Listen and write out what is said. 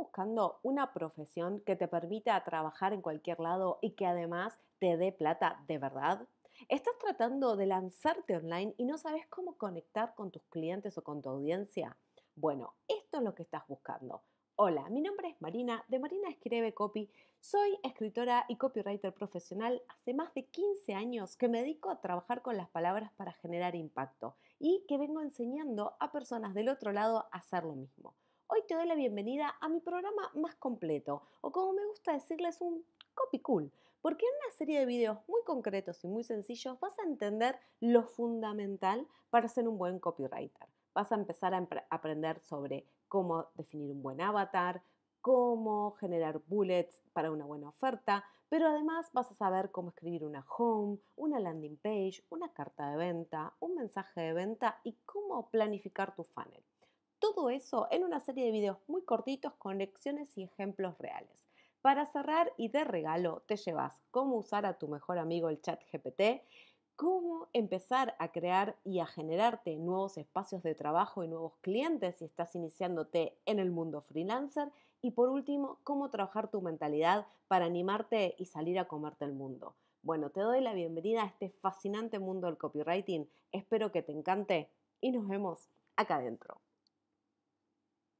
buscando una profesión que te permita trabajar en cualquier lado y que además te dé plata de verdad? ¿Estás tratando de lanzarte online y no sabes cómo conectar con tus clientes o con tu audiencia? Bueno, esto es lo que estás buscando. Hola, mi nombre es Marina, de Marina Escribe Copy. Soy escritora y copywriter profesional hace más de 15 años que me dedico a trabajar con las palabras para generar impacto y que vengo enseñando a personas del otro lado a hacer lo mismo. Te doy la bienvenida a mi programa más completo, o como me gusta decirles, un copy cool, porque en una serie de videos muy concretos y muy sencillos vas a entender lo fundamental para ser un buen copywriter. Vas a empezar a aprender sobre cómo definir un buen avatar, cómo generar bullets para una buena oferta, pero además vas a saber cómo escribir una home, una landing page, una carta de venta, un mensaje de venta y cómo planificar tu funnel. Todo eso en una serie de videos muy cortitos con lecciones y ejemplos reales. Para cerrar y de regalo te llevas cómo usar a tu mejor amigo el chat GPT, cómo empezar a crear y a generarte nuevos espacios de trabajo y nuevos clientes si estás iniciándote en el mundo freelancer y por último, cómo trabajar tu mentalidad para animarte y salir a comerte el mundo. Bueno, te doy la bienvenida a este fascinante mundo del copywriting. Espero que te encante y nos vemos acá adentro.